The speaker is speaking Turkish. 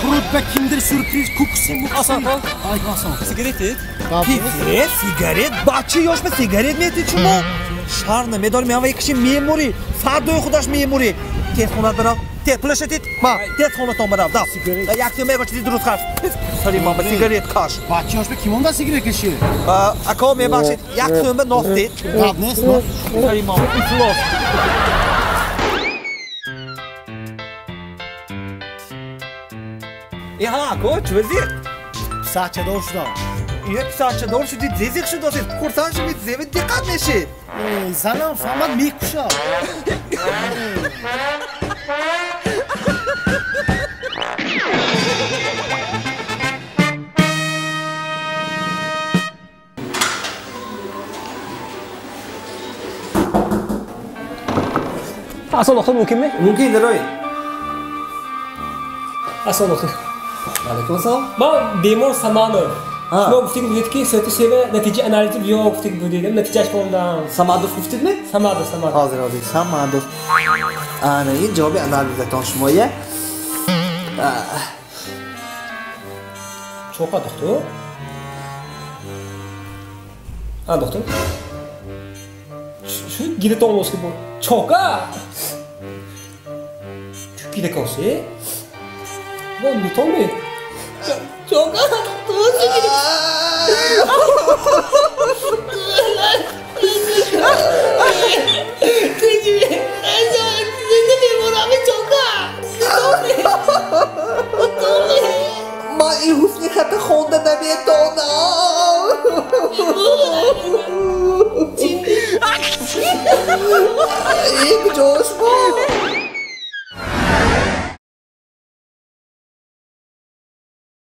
Фрукта киндер сюрприз кукси мукси. Ай Хасан. Сигарети? Сигарет? Сигарет? Бачи ёшма сигарет мети чумо? Шарна медор мева як киши меъмурӣ. Фардои худаш меъмурӣ. Телефонат бирав. Те пулашатит? Ма, телефонатон бирав. Да. Якти мева чиди дуруст хас. Сари мама сигарет каш. Бачи ёшма кимонда сигарет киши? А, ако мебахшид. Як сомба нофтит. Да, не, нофт. Сари мама, ифлос. Me noxti. Radnes, no? Sorry mama, iflos. Ja, koç, vezir. Saçça doğuşda. Yep, saçça doğru şu dezik şu dosyet. Kurtan şu bir zemin dikkat neşi. Ey, zanan famat mik kuşa. Assalomu mumkinmi? Mumkin Leroy. Assalomu. Alaykum assalom. Man bemor Samanov. Ha. Shuma gufting budetki sati seva natija analizi yo gufting budedim natija shkoldan. Samadov guftidmi? Samadov, Samadov. Hozir hozir Samadov. Ana ijobiy analizdan shmoya. Cho'qa doktor. Ha doktor. Shu- Shu ginekologski bu. もう認めちょ、ちょかどうしてき Mai husni kata Honda na minha tona. Ai.